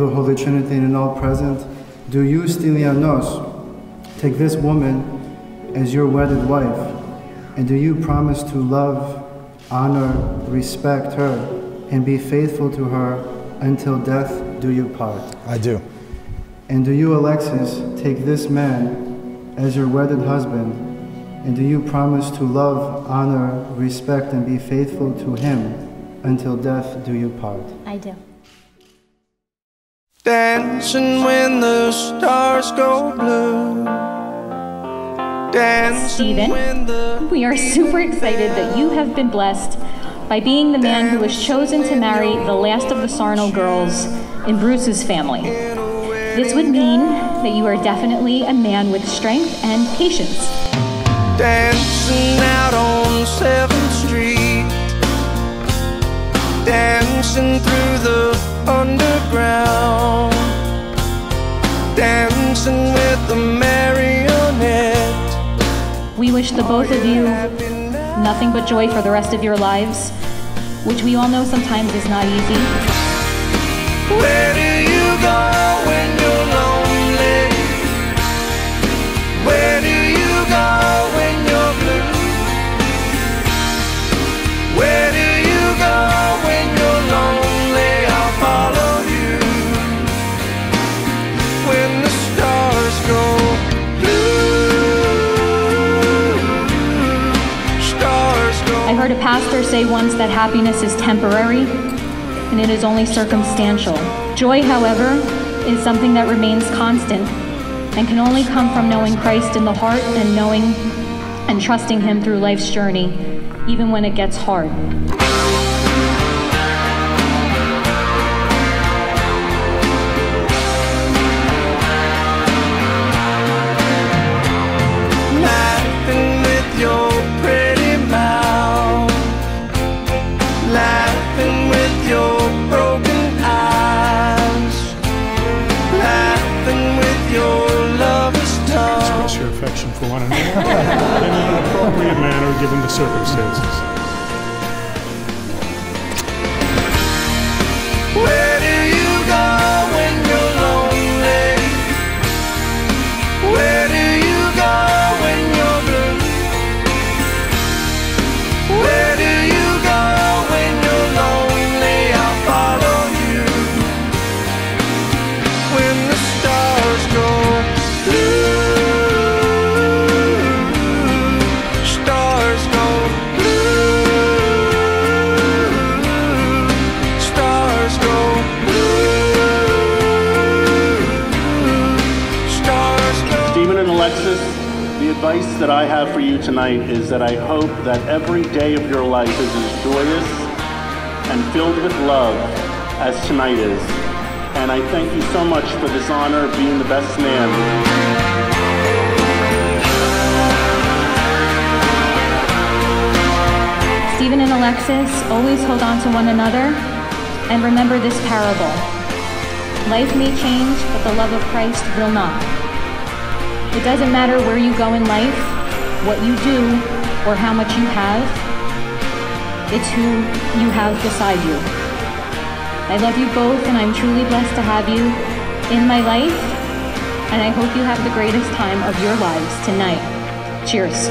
of the Holy Trinity and all present, do you, Stylianos, take this woman as your wedded wife, and do you promise to love, honor, respect her, and be faithful to her until death do you part? I do. And do you, Alexis, take this man as your wedded husband, and do you promise to love, honor, respect, and be faithful to him until death do you part? I do. Dancing when the stars go blue. Dancing Steven, we are super excited that you have been blessed by being the man who was chosen to marry the last of the Sarno girls in Bruce's family. This would mean that you are definitely a man with strength and patience. dancing out on 7th Street. Dancing through the underground. Wish the both of you nothing but joy for the rest of your lives, which we all know sometimes is not easy. Where do you go go. I heard a pastor say once that happiness is temporary and it is only circumstantial. Joy, however, is something that remains constant and can only come from knowing Christ in the heart and knowing and trusting Him through life's journey, even when it gets hard. Another in an appropriate manner given the circumstances. Alexis, the advice that I have for you tonight is that I hope that every day of your life is as joyous and filled with love as tonight is. And I thank you so much for this honor of being the best man. Steven and Alexis, always hold on to one another and remember this parable. Life may change, but the love of Christ will not. It doesn't matter where you go in life, what you do, or how much you have. It's who you have beside you. I love you both, and I'm truly blessed to have you in my life, and I hope you have the greatest time of your lives tonight. Cheers.